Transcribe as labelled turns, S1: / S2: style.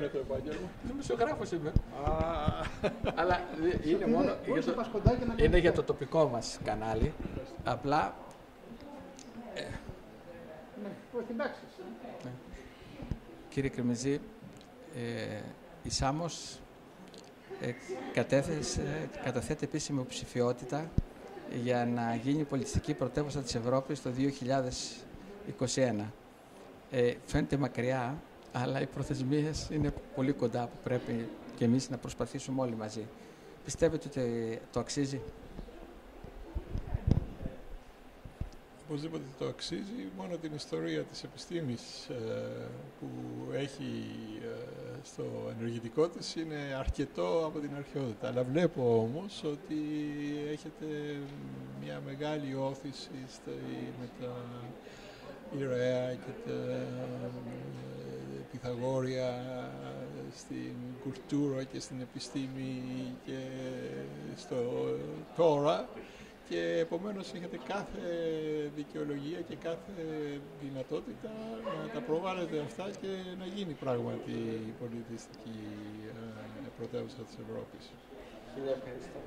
S1: είναι το επάγγελμα.
S2: Δημοσιογράφος είμαι.
S1: Α,
S2: Αλλά ε, είναι μόνο για
S3: Μπορείς να
S2: το,
S3: πας κοντά και να
S2: είναι για το τοπικό μας κανάλι. Απλά
S3: Ναι, όχι, εντάξει.
S2: Κύριε Κρεμεζή, ε, η Σάμος ε, κατέθεσε, καταθέτει επίσημη υποψηφιότητα για να γίνει η πολιτιστική πρωτεύουσα της Ευρώπης το 2021. Ε, φαίνεται μακριά, αλλά οι προθεσμίες είναι πολύ κοντά που πρέπει και εμείς να προσπαθήσουμε όλοι μαζί. Πιστεύετε ότι το αξίζει;
S1: οπωσδήποτε το αξίζει μόνο την ιστορία της επιστήμης ε, που έχει ε, στο ενεργητικό της είναι αρκετό από την αρχαιότητα. Αλλά βλέπω όμως ότι έχετε μια μεγάλη όθηση στο, με τα Ιραία και τα ε, Πυθαγόρια στην κουλτούρα και στην επιστήμη και στο τώρα και επομένως έχετε κάθε δικαιολογία και κάθε δυνατότητα να τα προβάλλετε αυτά και να γίνει πράγματι η πολιτιστική ε, πρωτεύουσα της Ευρώπης.
S2: Ευχαριστώ.